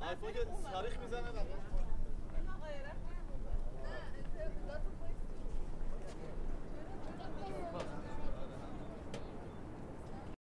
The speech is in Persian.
آیفون که تاریخ می‌زنه